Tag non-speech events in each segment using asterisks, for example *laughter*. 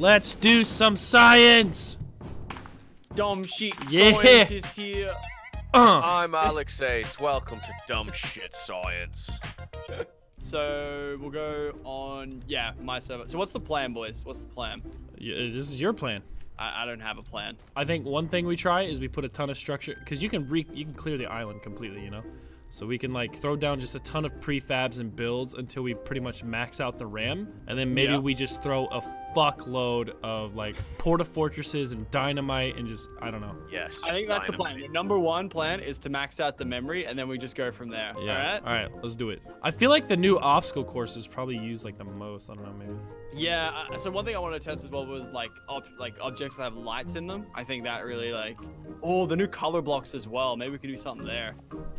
Let's do some science. Dumb shit Yeah. science is here. Uh. I'm Alex Ace. Welcome to Dumb Shit Science. *laughs* So we'll go on, yeah, my server. So what's the plan, boys? What's the plan? Yeah, This is your plan. I, I don't have a plan. I think one thing we try is we put a ton of structure because you can re you can clear the island completely, you know. So we can like throw down just a ton of prefabs and builds until we pretty much max out the RAM, and then maybe Yeah. we just throw a fuckload of like porta fortresses and dynamite and just I don't know. Yes. I think that's the plan. The number one plan is to max out the memory, and then we just go from there. Yeah. All right. All right, let's do it. I feel like the new obstacle courses probably use like the most. I don't know, maybe. Yeah. Uh, so one thing I want to test as well was like ob- like objects that have lights in them. I think that really like. Oh, the new color blocks as well. Maybe we could do something there.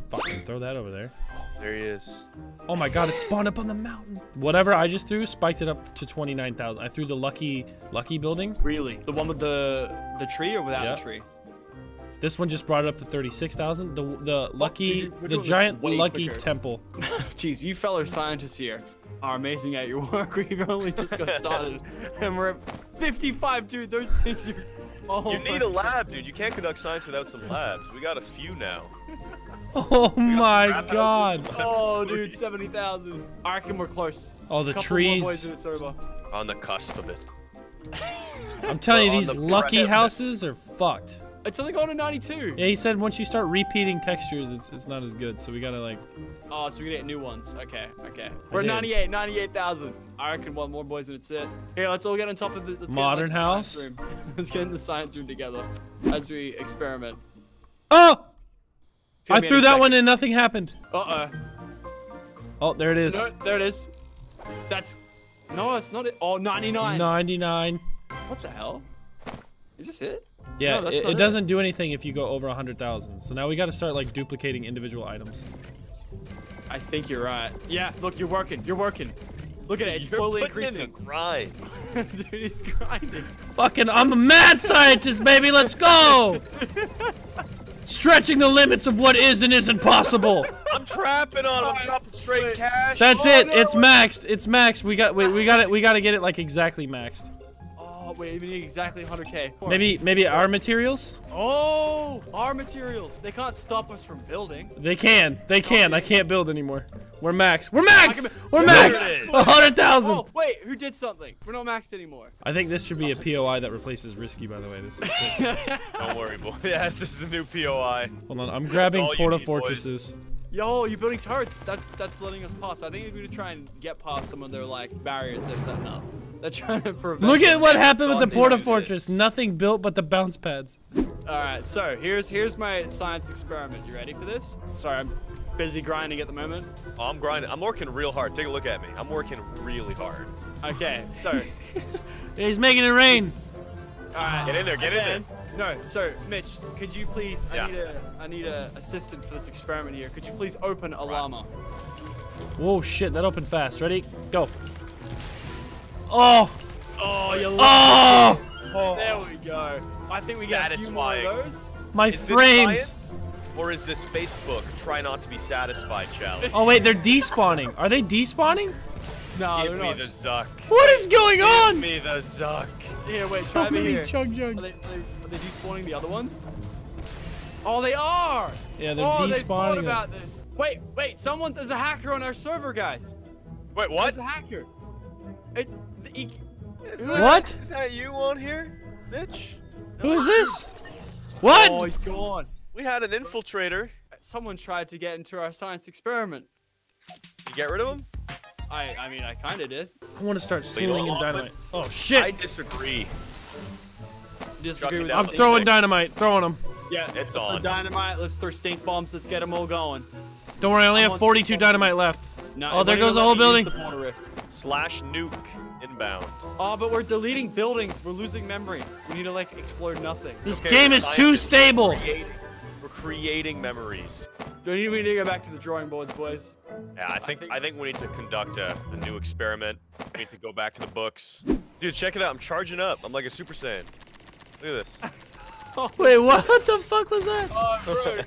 Fucking throw that over there. There he is. Oh my god, it spawned up on the mountain. Whatever I just threw spiked it up to 29,000. I threw the lucky lucky building. Really? The one with the the tree or without Yeah. the tree? This one just brought it up to 36,000. The the lucky dude, the giant lucky quicker. *laughs* temple. Jeez, you fellow scientists here are amazing at your work. *laughs* We've only just got started, *laughs* and we're at 55, dude. Those things are. Oh You need a lab, dude. You can't conduct science without some labs. We got a few now. Oh *laughs* my god. Oh, dude, 70,000. I reckon we're close. Oh, the Couple trees. and. On the cusp of it. *laughs* I'm telling you these the lucky houses are fucked. It's only going to 92. Yeah, he said once you start repeating textures, it's it's not as good. So we got to like Oh, so we get new ones. Okay, okay. We're at 98, 98,000. I reckon one more boys and it's it. Here, let's all get on top of the let's get, like, Modern the house? *laughs* let's get in the science room together as we experiment. Oh! It's gonna I threw that second. one and nothing happened. Uh-oh. Oh, there it is. No, there it is. That's no, that's not it. Oh, 99. 99. What the hell? Is this it? Yeah, No, it, it it. doesn't do anything if you go over 100,000. So now we got to start like duplicating individual items. I think you're right. Yeah, look, you're working. You're working. Look at it. It's You're slowly putting in the increasing. *laughs* grind. *laughs* Dude, he's grinding. Fucking, I'm a mad scientist, baby. Let's go. *laughs* Stretching the limits of what is and isn't possible. I'm trapping on him. Dropping straight cash. That's Oh, it. no. It's maxed. It's maxed. We got. We, we got it. We got to get it like exactly maxed. Oh, wait, we need exactly 100k. Hold. Maybe. Maybe our materials. Oh, our materials. They can't stop us from building. They can. They oh, can. I can't build anymore. We're maxed. We're maxed. can- We're There maxed. it is. A hundred thousand. Oh, wait, who did something? We're not maxed anymore. I think this should be a POI that replaces risky. By the way, this is *laughs* sick. Don't worry, boy. *laughs* Yeah, it's just the new POI. Hold on. I'm grabbing all you porta need, boys. fortresses. Yo, you're building turrets. That's that's letting us pass. I think we're gonna try and get past some of their like barriers they're setting up. They're trying to prevent. Look at what happened with the porta dude. fortress. Nothing built but the bounce pads. All right, so here's here's my science experiment. You ready for this? Sorry, I'm busy grinding at the moment. Oh, I'm grinding. I'm working real hard. Take a look at me. I'm working really hard. Okay, so *laughs* he's making it rain. all right. Get in there. Get in there. No, so Mitch, could you please? Yeah. I need a I need a assistant for this experiment here. Could you please open a llama? Whoa, shit. That opened fast. Ready? Go. Oh. Oh, you Oh. Oh. There we go. I think we get a few more of those. My Is frames. science, Or is this Facebook try not to be satisfied challenge? Oh wait, they're despawning. Are they despawning? No, Give they're me not. the Zuck. What is going Give on? Give me the Zuck. Here, wait, so try many here. chug Are jugs. they, are they, are they despawning the other ones? Oh, they are! Yeah, they're oh, they thought despawning them. about this. Wait, wait, someone, there's a hacker on our server, guys. Wait, what? There's a hacker. It, he, Is What? that- Is that you on here, bitch? Who is this? What? oh, he's gone. We had an infiltrator. Someone tried to get into our science experiment. You get rid of him? I, I mean, I kind of did. I want to start Wait, hold slinging dynamite. Oh shit! I Disagree Disagree with down. I'm that. throwing dynamite. Throwing them. Yeah, It's let's throw on. dynamite. Let's throw stink bombs. Let's get them all going. Don't worry, I only I'm have 42 dynamite left. No, Oh, there goes the whole building. the portal rift. Slash nuke inbound. Oh, but we're deleting buildings. We're losing memory. We need to like explore nothing. This Okay, game is too scientists. stable. Creating, we're creating memories. Do we need, we need to go back to the drawing boards, boys? Yeah, I think I think- think, we need to conduct a, a new experiment. We need to go back to the books. Dude, check it out. I'm charging up. I'm like a Super Saiyan. Look at this. oh, *laughs* Wait, what the fuck was that? Oh.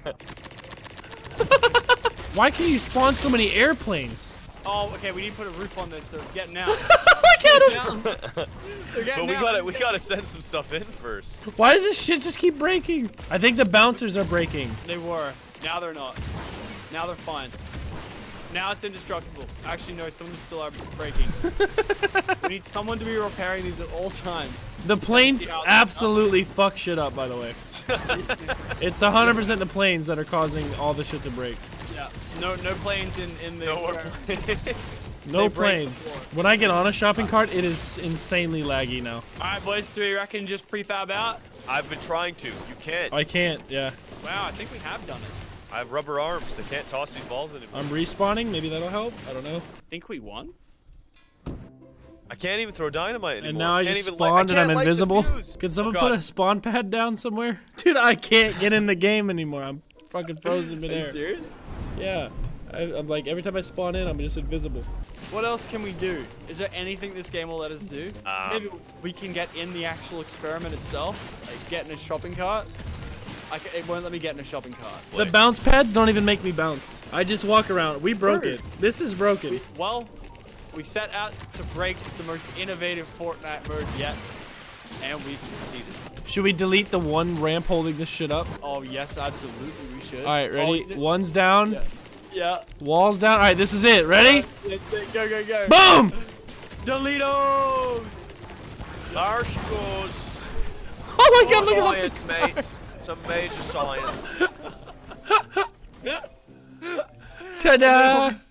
*laughs* Why can you spawn so many airplanes? Oh, okay. We need to put a roof on this. They're getting out. *laughs* Look at him! But we out. gotta we gotta send some stuff in first. Why does this shit just keep breaking? I think the bouncers are breaking. They were. Now they're not. Now they're fine. Now it's indestructible. Actually, no. Some of them still are breaking. *laughs* we need someone to be repairing these at all times. The planes See how- absolutely fuck shit up, by the way. *laughs* It's 100% the planes that are causing all the shit to break. Yeah. No, no planes in in the. No. *laughs* No They planes. When I get on a shopping cart, it is insanely laggy now. All right, boys. Do we reckon just prefab out? I've been trying to. You can't. I can't, yeah. Wow, I think we have done it. I have rubber arms. They can't toss these balls anymore. I'm respawning. Maybe that'll help. I don't know. think we won. I can't even throw dynamite anymore. And now I Can't just even light- I spawned and I'm can't light the invisible. fuse. Could Oh, someone God. put a spawn pad down somewhere? *laughs* Dude, I can't get in the game anymore. I'm fucking frozen *laughs* Are you serious? Yeah. I, I'm like, every time I spawn in, I'm just invisible. What else can we do? Is there anything this game will let us do? Um, Maybe we can get in the actual experiment itself, like get in a shopping cart. I ca it won't let me get in a shopping cart. The bounce pads don't even make me bounce. I just walk around. We broke True. it. This is broken. Well, we set out to break the most innovative Fortnite mode yet, and we succeeded. Should we delete the one ramp holding this shit up? Oh yes, absolutely, we should. All right, ready? Oh, One's down. yeah. Yeah. Walls down. All right, this is it. Ready? Yeah, Go, go, go. Boom! Doritos! There she goes. Oh my god, look at science, mates. Some major science. Ta-da! *laughs*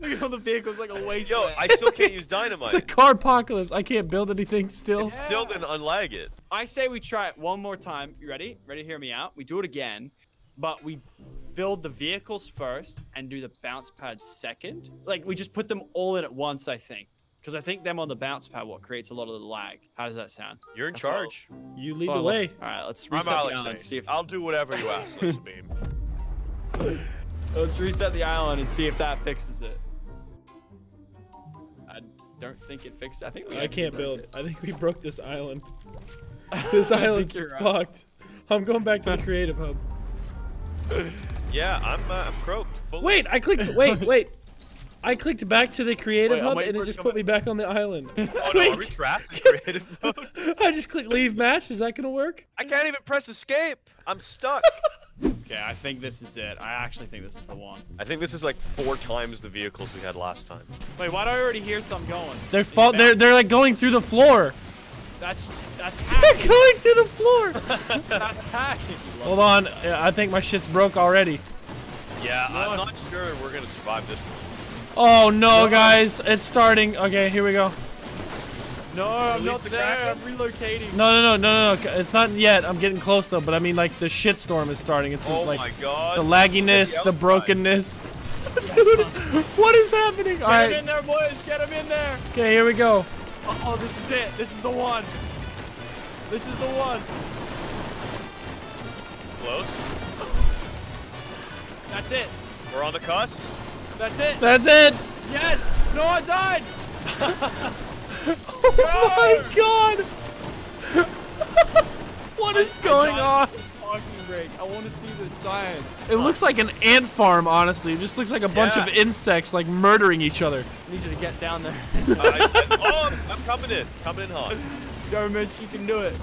Look at all the vehicles like a waste. Yo, I still can't use dynamite. It's a car apocalypse. I can't build anything still. Still didn't unlag it. I say we try it one more time. You ready? Ready? to Hear me out. We do it again, but we build the vehicles first and do the bounce pad second. Like we just put them all in at once. I think because I think them on the bounce pad what creates a lot of the lag. How does that sound? You're in That's all. charge. You lead the way. All right, let's I'm reset the island. Hayes. See if I'll do whatever you ask, Lazar *laughs* Beam. let's reset the island and see if that fixes it. I don't think it fixed. I think we I can't build. it. I think we broke this island. *laughs* *laughs* This island's you're right. fucked. I'm going back to the creative hub. *laughs* Yeah, I'm uh, I'm croaked. Fully. Wait, I clicked. Wait, wait. I clicked back to the creative Wait, hub and it it just put me back on the island. Oh no, are we trapped in creative mode? I just clicked leave match. Is that gonna work? I can't even press escape. I'm stuck. Okay, I think this is it. I actually think this is the one. I think this is like four times the vehicles we had last time. Wait, why do I already hear some going? They're Is fall. They're they're like going through the floor. That's that's *laughs* They're going through the floor. *laughs* that's hacking. Hold on. Yeah, I think my shit's broke already. Yeah, I'm not sure we're gonna survive this. Oh no, guys! It's starting. Okay, here we go. No, I'm not the there. I'm relocating. No, no, no, no, no, no. It's not yet. I'm getting close though. But I mean, like the shitstorm is starting. It's Oh like my god. the lagginess, Look the brokenness. *laughs* Dude, what is happening? All Get him in there, boys. Get him in there. Okay, here we go. Oh, oh, this is it. This is the one. This is the one. Close. *laughs* That's it. We're on the cusp. That's it. That's it. Yes. No, I died. *laughs* Oh my god. *laughs* what is going I on? died with the Parking brake. I want to see the science. It looks like an ant farm, honestly. It just looks like a bunch of insects like murdering each other. I need you to get down there. *laughs* I, I, *laughs* oh, I'm, I'm coming in. Coming in hot. Go, Mitch. You can do it.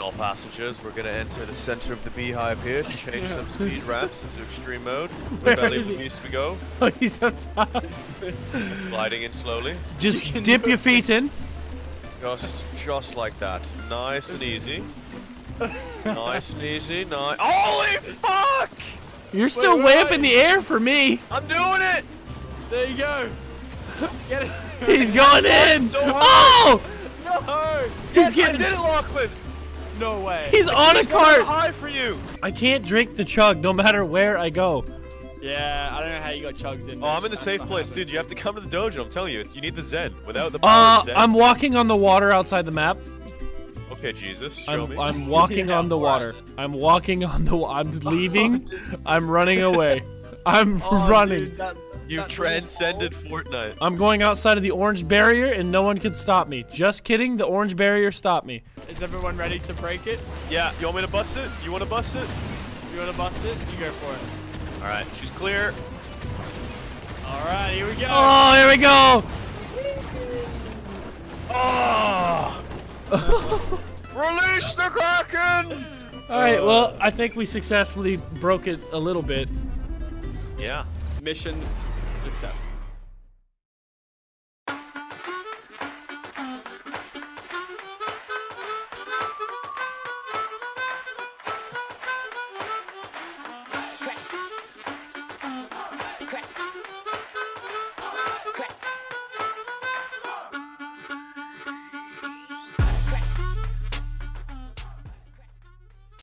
Alright, attention all passengers. We're gonna enter the center of the beehive here to change some speed ramps into extreme mode. Where *laughs* Where belly is he? needs to go. *laughs* Oh, he's up top. Gliding in slowly. Just can dip your feet in. Just, just like that. Nice and easy. *laughs* nice and easy. Nice. Holy fuck! You're still wait, way wait. up in the air for me. I'm doing it! There you go. Get it. He's going in. so Oh! No. He's I getting. did it, Lachlan! No way. He's on a Going cart. high for you! I can't drink the chug no matter where I go. Yeah, I don't know how you got chugs in. Oh, I'm in the safe place, happening. dude. You have to come to the dojo. I'm telling you, you need the Zen. Without the power Uh, Zen. I'm walking on the water outside the map. Okay, Jesus. Show I'm, me. I'm *laughs* walking Yeah, on the where water. I'm walking on the. I'm *laughs* leaving. I'm running away. *laughs* I'm Oh, running. dude, that- You've transcended. Fortnite. I'm going outside of the orange barrier and no one can stop me. Just kidding. The orange barrier stopped me. Is everyone ready to break it? Yeah, you want me to bust it? You want to bust it? You want to bust it? You go for it. Alright, she's clear. All right, here we go. Oh, here we go. Oh! *laughs* Release the Kraken! All right, well, I think we successfully broke it a little bit. Yeah. Mission successful.